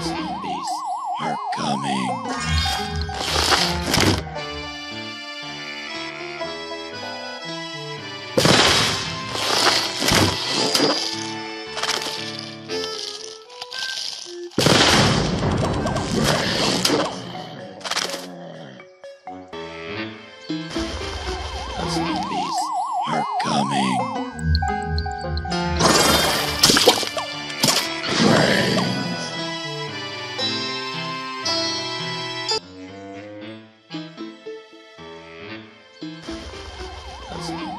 Zombies are Zombies.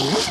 Zombies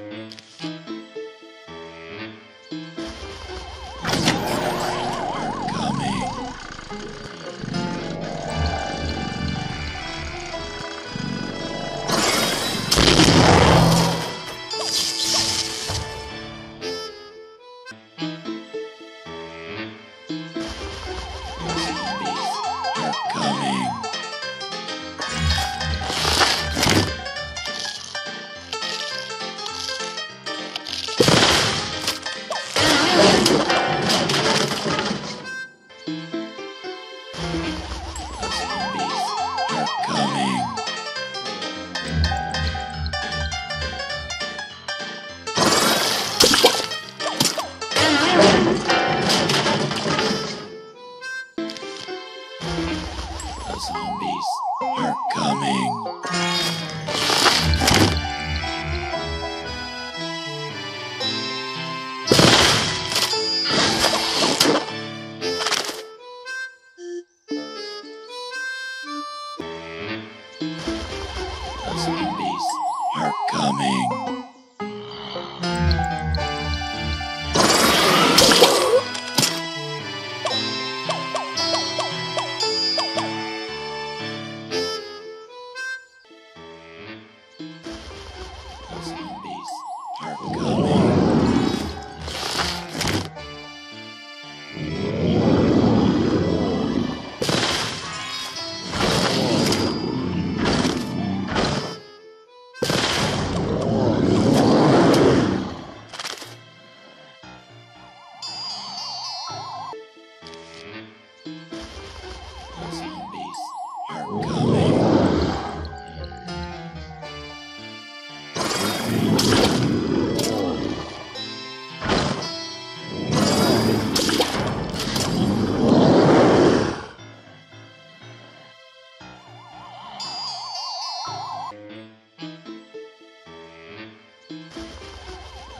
Música